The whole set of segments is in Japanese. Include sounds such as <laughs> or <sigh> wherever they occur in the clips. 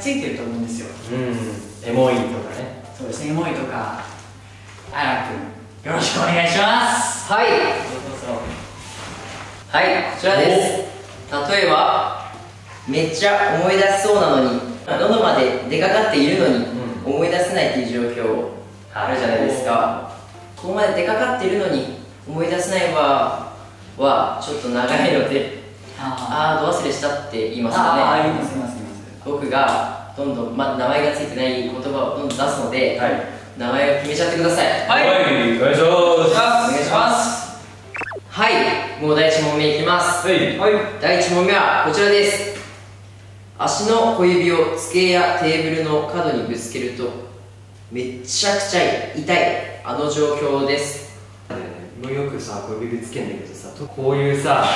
ついてると思うんですよ。うん。エモいとかね。そうですね。エモいとか。あらくんよろしくお願いします。はい。どうぞはいこちらです。例えばめっちゃ思い出しそうなのに喉まで出かかっているのにう思い出せないっていう状況あるじゃないですか。ここまで出かかっているのに思い出せないわはちょっと長いのでああーど忘れしたって言いーますよね。あー言います言います言います僕がどんどん、ま、名前がついてない言葉をどんどん出すので、はい。名前を決めちゃってください。はい。はいお願いしまお願いします。はい。もう第1問目いきます。すはい。はい。第1問目はこちらです。足の小指を机やテーブルの角にぶつけるとめっちゃくちゃ痛い。あの状況です。もうよくさ小指つけんだけどさとこういうさ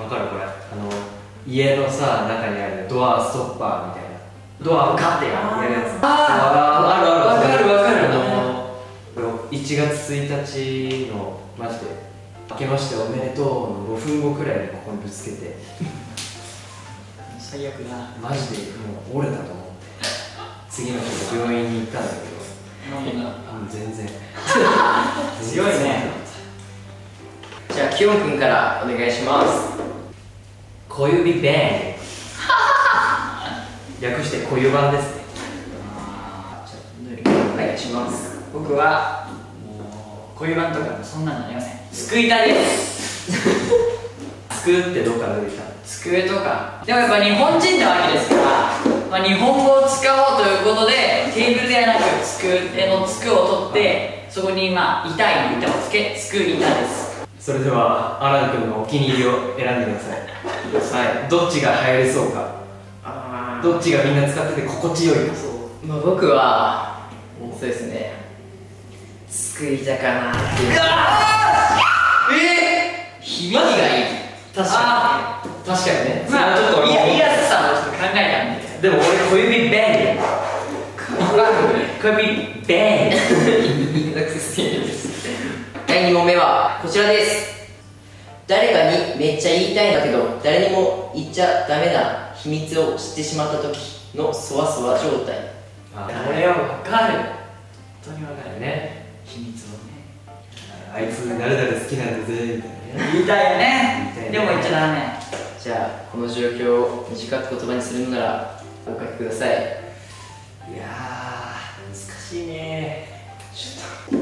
わかる？これ。あの家のさ中にあるドアストッパーみたいな。ドアをガッてやるやつ。あー。あるあるわかるわかる。あのこれ1月1日のマジで明けましておめでとうの5分後くらいにここにぶつけて。<laughs> 最悪だ。マジでもう折れたと思って。次の日病院に行ったんだけど。全然。<laughs> 強いね。じゃあキヨン君からお願いします小指ベン。<laughs> 略して小指版ですね。お願いします。僕はもう小指板とかそんなのありません。すくいたです。すくってどっから出てきたの机とか。でもやっぱ日本人なわけですから、まあ、日本語を使おうということでテーブルではなく机のつくを取ってそこにまあ痛いの板をつけつく板ですそれではアラン君のお気に入りを選んでください。はい。どっちが流行りそうか？あどっちがみんな使ってて心地よいか？まあ、僕はそうですね。救いたかなっていう。えー、響きがいい確かに確かにね。まあはちょっといや言いやすさをちょっと考えたんで。でも俺小指ベン小指ベン第2問目はこちらです。誰かにめっちゃ言いたいんだけど誰にも言っちゃダメな秘密を知ってしまった時のそわそわ状態。あ俺は分かる。本当に分かるね。秘密をね。あいつ誰々好きなんだぜみたいなね。言いたいよね。言いたいね。でも言っちゃダメ。じゃあこの状況を短く言葉にするのならお書きください。いやー難しいね。じゃあキ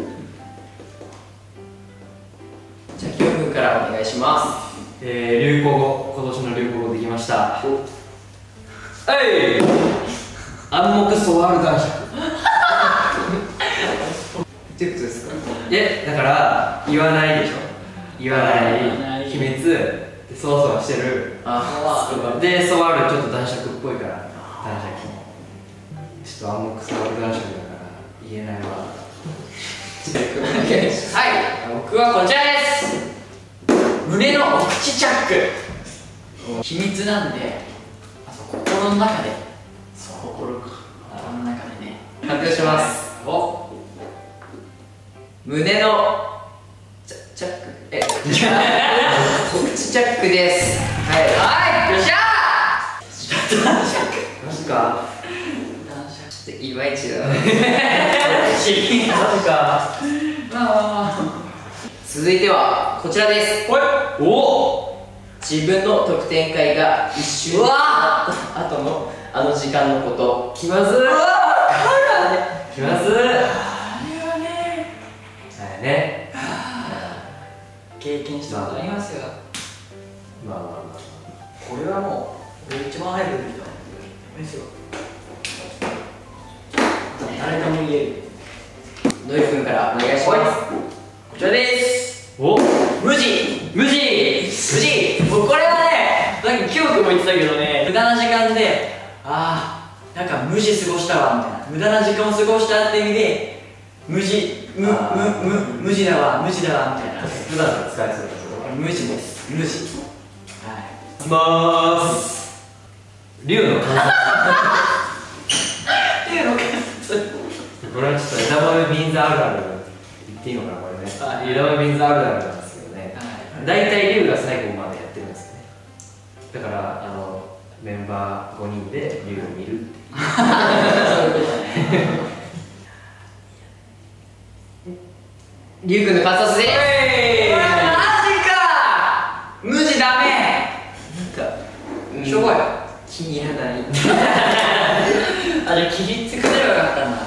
君からお願いしまえー、流行語今年の流行語できました。はい！暗黙ソワール男爵すということですか？えだから言わないでしょ。言わな言わない。い秘密。でそわそわしてる。あそう。だでソワールちょっと男爵っぽいから。男爵も。ちょっと暗黙ソワール男爵だから言えないわ。<laughs> はい。僕はこちらです胸のお口チャック。秘密なんであそう心の中で。そう。心か。心の中でね。発表します。お。胸のチャチャック。え。お <laughs> 口チャックです。はい。はいよっしゃー。か。ちょっといまいちだな。<laughs> マジか。まあまあま続いてはこちらです。おい。お自分の得点会が一瞬あった後のあの時間のこと。気まずうわ気まずあれはね。はいね。経験したことありますよ。まあまあまこれはもう俺一番早く出てきたですよ。誰とも言える。ノイ君からお願いします。こちらです。あお無地無地無地もうこれはねさっきキヨ君も言ってたけどね無駄な時間でああなんか無地過ごしたわみたいな。無駄な時間を過ごしたって意味で無地無無無無地だわ無地だわみたいな。普段から使えそう無地です。無地はい。まーす。竜の観察っていうのがこれはちょっと枝豆ンズあるある言っていいのかなこれねはい枝豆ビーンズあるあるなんですけどね。はい。大体竜が最後までやってるんですよね。だからあのメンバー5人で竜を見るってリュウ君の観察でえマジか。無地ダメ。なんか、うん。しょぼい気に入らない。<laughs> あじゃあ切りつくればよかったんだ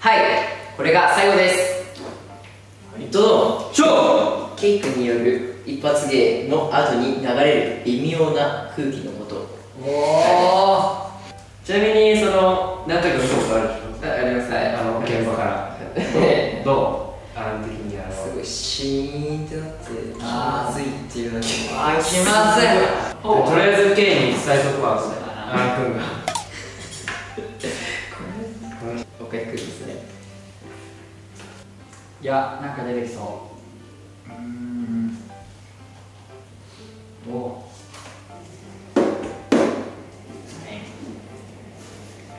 はい。これが最後ですどうちょケイ君による一発芸の後に流れる微妙な空気のこと。おおちなみにその何回か見たことあるでしょ？あありますはいあの現場から。ね <laughs> どう？あの時にあのすごいシーンってなって気まずいっていうのがあ気まずい。とりあえず K に伝えとくわあーくんがいやなんか出てきそう。うーん。お。は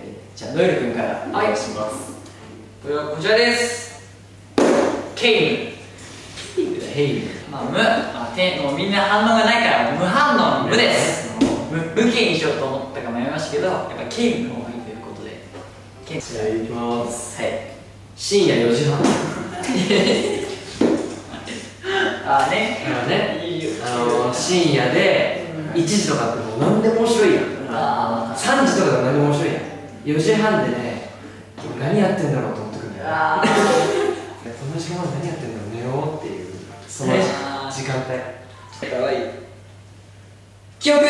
いじゃあノエル君からおはい願いします。これはこちらです。ケイム。ヘイまあ無、まあ、てもうみんな反応がないから無反応の無です。無無形にしようと思ったか迷いましたけどやっぱケイムの方がいいということで。ケイム。じゃあ行きます。はい。深夜4時半 <laughs> ああね。だからね。いいよ。あの深夜で1時とかってもう何でも面白いやん。あ3時とかでも何でも面白いやん。4時半でね何やってんだろうと思ってくるんだよね。あその時間は何やってんだろう寝ようっていうその時間帯。かわいい。記憶で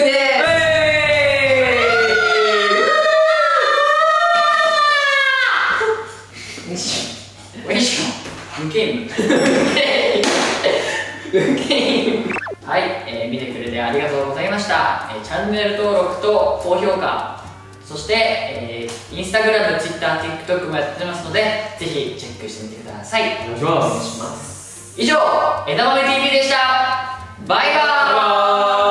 ーす。おいしょ無ゲームはい、えー見てくれてありがとうございました、えーチャンネル登録と高評価。そして、えー、インスタグラム、ツイッター、TikTok もやってますのでぜひチェックしてみてください。お願いします。します以上枝豆 TV でした。バイバーイ